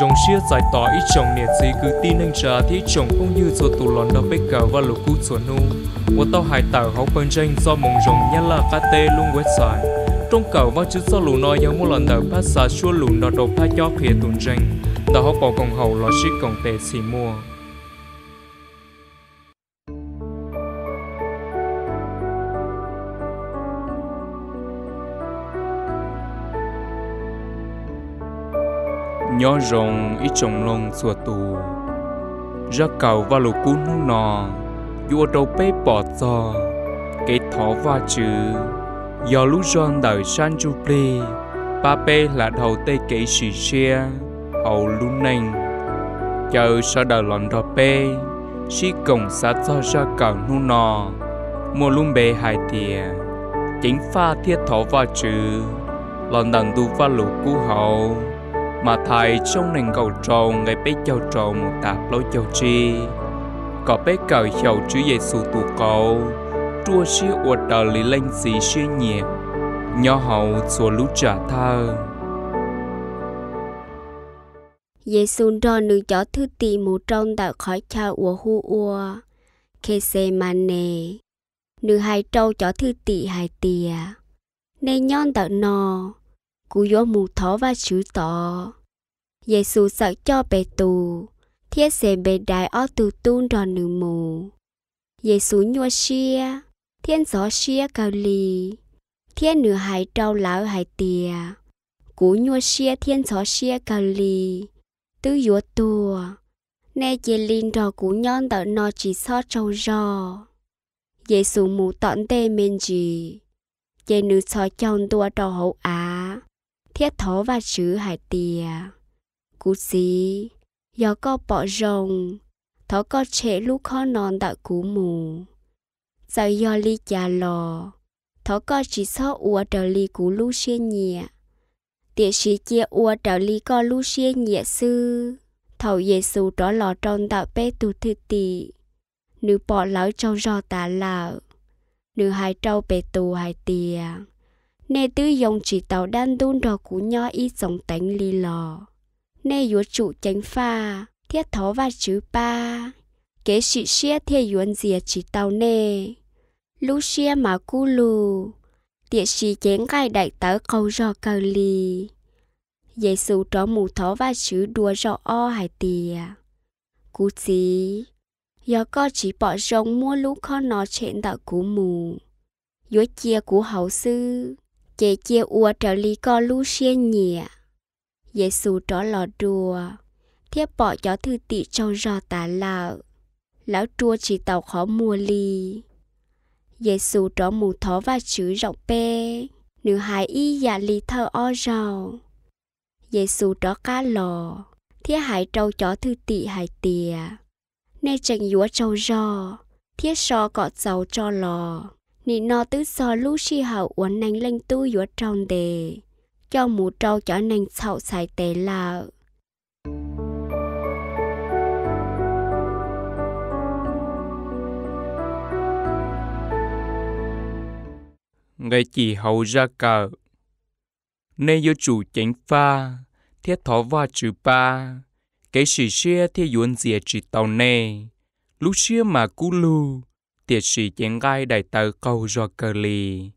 rong xia giải tỏ ít chồng nè gì cứ tin anh trả thì chồng cũng như cho tù lòn đó bếc cờ và lục cú cho nu. Và tao hải tảo hậu bên tranh do mong rong nhá là cá tê luôn quét xài. trong cầu và chữ do lù nói giống một lần đầu phát xa xua lù nó đầu phát cho phía tuần tranh. Đó họ bỏ công hậu là sĩ công tệ xì mua. Nhỏ rồng ít trồng lông xua tù. Ra cầu và lục cú nung nò, vua đầu bê bỏ giò. Cái thỏ và chữ do lúc giòn đời san chu plê ba bê là đầu tê kể sĩ xe hậu lúc nành. Chờ sau đời lòn đò bê si cổng sát cho ra cầu nung nò. Mua lúc bê hai tìa chính pha thiết thỏ và chữ lòn đằng tu và lục cú hậu mà thầy trong nền cầu trầu ngày bé châu trầu một tạp lối châu chi. Có bé cầu hiệu chữ Giêsu tu cầu chua xí uột đờ lý lên gì xí nhẹ nhỏ hậu xua lũ trả thơ. Giêsu đo nữ chó thư tì một trong tạo khỏi cha ua hu ua kê xe mà nè nữ hai trâu chó thư tì hai tìa nên nhon tạo nò cú gió mù thó và chữ tỏ. Giêsu sợ cho bề tù, thiết sẽ bề đài ở tù tuôn đòn nữ mù. Giêsu nhua xia, thiên gió xia cao lì, thiên nữ hải trâu lão hải tìa. Cú nhua xia thiên gió xia cao lì, tứ yếu tùa. Nè chế linh đò cú nhon tợ nó chỉ so trâu rò. Giêsu mù tọn tê mên gì. Chế nữ so chồng tua trò hậu á thiết thó và chữ hải tìa. Cú xí, gió có bỏ rồng, thó có trẻ lúc khó non đã cú mù. Giờ gió ly chà lò, thó có chỉ so ua trở ly cú lu xê nhẹ tiệt sĩ chia ua trở ly có lu xê nhẹ sư, thầu Giêsu đó lò trong đạo bê tu thư tì nữ bỏ lão trong rò tà lợ nữ hai trâu bê tu hai tìa nè tư dòng chỉ tàu đan đun đò cú nho y dòng tánh lì lò. Nè yếu chủ chánh pha thiết thó và chữ ba kế sĩ xia thiết yuan dìa chỉ tàu nè. Lu xia mà cu lù địa sĩ chén gai đại tớ câu rò cờ lì. Giê xu tró mù thó và chữ đùa rò o hải tìa. Cú chí, do có chỉ bỏ rong mua lú kho nó trên tạo cú mù. Yếu chia cú hậu sư chế chia ua trở lý co lu xie giê Giêsu trở lò đùa. Thiết bỏ cho thư tị trong rò tả lạo. Lão chua chỉ tàu khó mua ly Giêsu trở mù thó và chữ rộng bê nữ hài y dạ ly thơ o rào. Giêsu trở cá lò. Thiết hải trâu chó thư tị hải tìa. Nê tranh dúa trâu rò thiết so cọ dầu cho lò nị nó tứ so lu xì hậu uốn nành lên tu yếu trong đề cho mù trâu cho nành sậu xài tệ là ngày chỉ hậu ra cờ nên do chủ chánh pha, thiết thó và chữ ba. Cái sĩ xe thiết yuan dìa chỉ tàu nè lúc xưa mà cú lưu tiệt sĩ chén gai đại tờ câu do cờ lì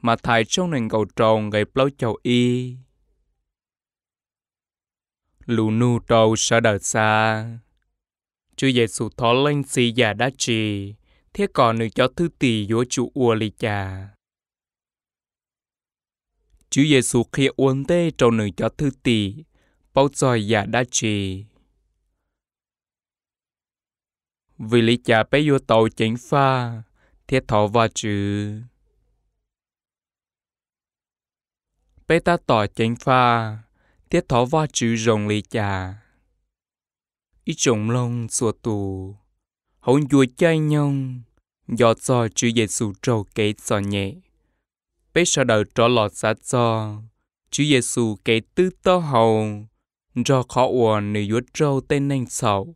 mà thái trong nền cầu tròn gây plau chầu y. Lù nu trâu sợ đợt xa Chúa Giêsu thó lên xì già đá trì thế còn nữ cho thứ tỷ vô chủ ua lì chà. Chúa Giêsu khi uốn tê trong nữ cho thứ tỷ bao giờ già đá trì vì lý cha bé vô tàu chính pha thiết thọ và chữ bé ta tỏ chính pha thiết thọ và chữ rồng lý cha ít trồng lông sùa tù hỗn chùa chay nhông do cho chữ Giêsu trâu kế cho nhẹ bé sợ đầu trở lọt xa cho chữ Giêsu kế tư to hầu do khó uổng nữ vua trâu tên nên sầu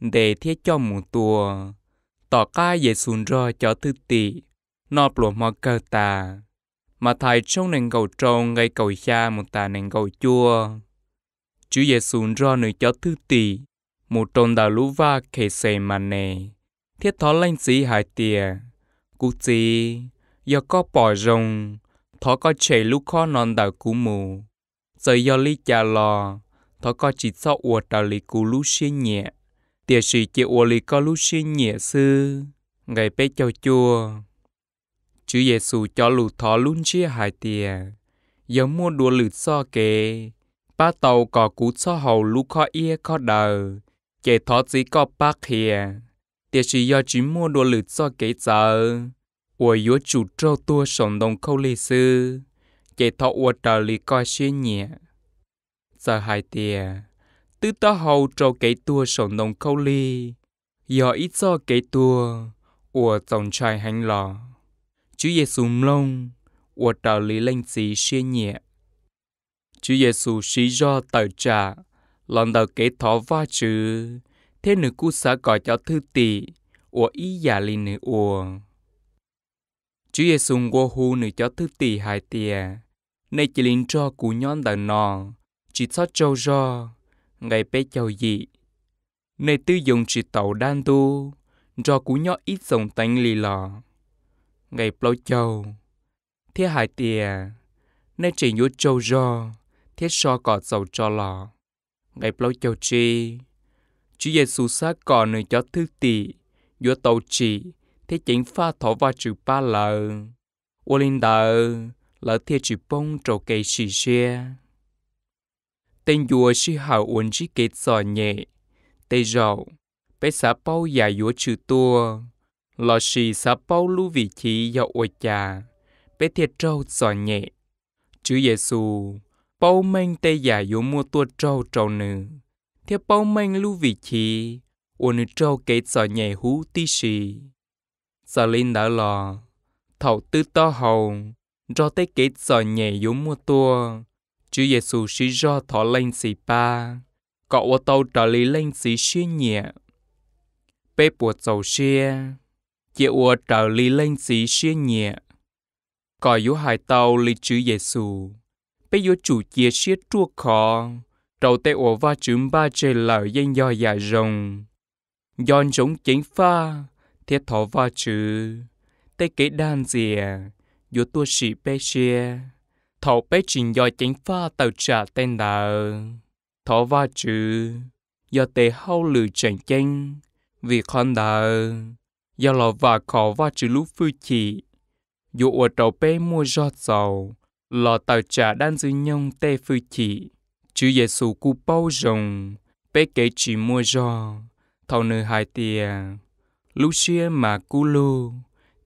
để thiết cho một tùa. tỏ ca dễ xuống rồi cho thư tỷ nó bùa mò cơ ta mà thầy trong nền cầu trông, ngay cầu xa một tà nền cầu chua. Chú dễ xuống ra nơi cho thư tỷ một tròn đào lũ va kề xề mà nè thiết thó lanh sĩ hải tìa. Cú gì do có bỏ rồng, thó có chạy lúc khó non đào cú mù. Giờ do lý trà lò, thó có chỉ sọ uột đào lý cú lũ xuyên nhẹ tìa sĩ chỉ ua lì có lúc xin nhẹ sư ngày bé châu chua Chúa Giêsu cho lù thọ luôn chia hai tiề giờ mua đùa lử so kề ba tàu có cú so hầu lũ khó ia khó đời kẻ thọ chỉ có bác hìa. Để sĩ do chỉ mua đồ lử so kế giờ ủa yếu chủ trâu tua sống đồng khâu lì sư kẻ thọ ủa trò lì coi xin nhẹ. Giờ hai tia tư ta hầu trâu kế tua sổ nông khâu ly do ít cho kế tua ua dòng trai hành lò. Chú Giêsu lông ua đạo lý lên gì xuyên nhẹ. Chú Giêsu xí do tờ trả lần đầu kế thọ va chữ thế nữ cú xã gọi cho thư tỷ của ý giả lý nữ ủa chú Giêsu ngô hu nữ cho thư tỷ hai tìa, nay chỉ linh cho cú nhon đời nò chỉ cho châu do ngày bé châu dị. Này tư dùng chỉ tàu đan tu do cú nhỏ ít dòng tánh lì lò. Ngày plau châu thế hải tìa, nay chỉ nhú châu do thế so cỏ dầu cho lò. Ngày plau châu chi. Chúa Giêsu sát cỏ nơi cho thư tỷ, giữa tàu chỉ, thế chính pha thỏ và chữ ba lờ. Ô linh đờ, lỡ thế chữ bông trầu cây xì xe. Tên dùa si hào uốn chí kết giò nhẹ, tê rậu, bé xã bao dài dùa chữ tua, lò si xã bao lưu vị trí dạo ôi trà, bé thiệt trâu giò nhẹ. Chứ giê xu, bao mênh tê dài dùa mua tua trâu trâu nữ theo bao mênh lưu vị trí, ôn trâu kết sò nhẹ hú tí xì. Sở linh đã lò, thầu tư to hầu, do tê kết sò nhẹ dùa mua tua, Chúa Giêsu sĩ do thọ lên xì ba, có ô tàu trở lý lên xì xuyên nhẹ. Bê bùa dầu xia, chị ô trở lý lên xì xuyên nhẹ. Có yếu hai tàu lý Chúa Giêsu, bê yếu chủ chia xuyết chua khó, đầu tế ổ va chữ ba chê lở danh do dạ rồng. Giòn giống chính pha, thiết thọ va chữ. tế kế đàn dìa, yếu tua sĩ bê xìa. Thọ bê trình do chính pha tàu trả tên đà Thọ va chữ, do tề hao lử chẳng chanh vì con đà Do lò và khó va chữ lúc phu chỉ. Dù ở trầu bê mua giọt dầu, lò tàu trả đan dư nhông tê phu chỉ. chữ giê xu cu bao rồng, bé kể chỉ mua giò, thọ nữ hai tia, lúc xưa mà cu lu,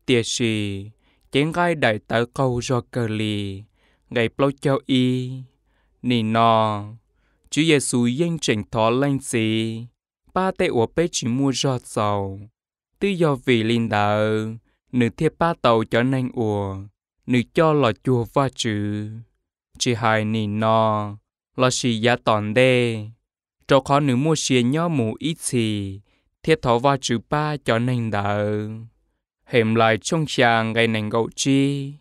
tia xì, chén gai đại tờ câu do cờ lì, ngày bao cho y, nì nò, Chúa Giêsu yên trình thọ lên xì, ba tệ của bé chỉ mua giò dầu, tư do vì linh đạo, nữ thiệp ba tàu cho nên ủa, nữ cho lò chùa va chữ, chỉ hai nì nò, là chỉ giá tòn đê. Cho khó nữ mua xìa nhó mù ít xì, thiết thọ và chữ ba cho nên đỡ. hẻm lại trong chàng gây nành gậu chi.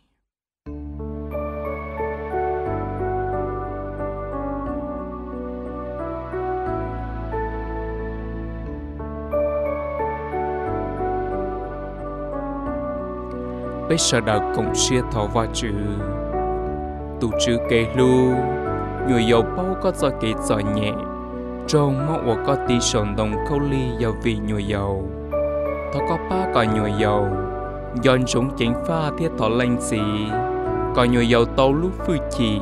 Bây giờ đã cũng xia thọ và chữ. Tu chữ kê lưu người giàu bao có cho kỹ cho nhẹ. Trong mong của có tí sòn đồng câu ly giàu vì người giàu. Thọ có ba cả người giàu dọn chúng chính pha thiết thọ lành xì. Có người giàu tàu lúc phu chỉ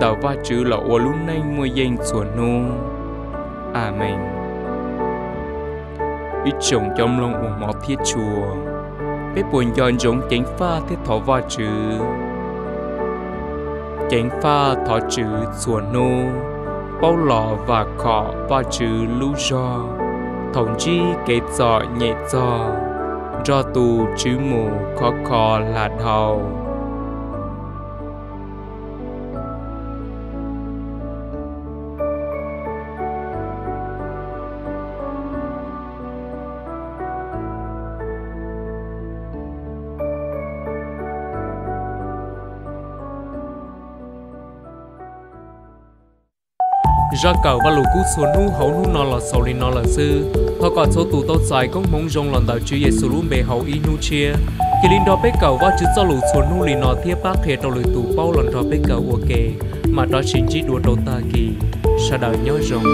đào va chữ là ô lúc nay mua danh xuân nu. Amen. Ít chồng trong lòng của mỏ thiết chùa bếp buồn dọn dụng chánh pha thiết thọ va chữ chánh pha thọ chữ chùa nô, bao lọ và cọ và chữ lũ do. Thống chi kế trọ nhẹ trọ do tù chữ mù khó khó là đầu ra cầu và lũ cút xuống nu hậu nu nó là sầu lên nó là sư. Họ có số tù tốt dài, cũng mong rong lần đầu chữ giêsu luôn bề hậu y nu chia. Khi linh đó bế cầu và chữ cho lũ xuống nu lì nó thiếp, bác hệ đầu lời tù bao lần đó bế cầu ok mà đó chính chỉ đùa đầu ta kỳ sao đời nhớ rồng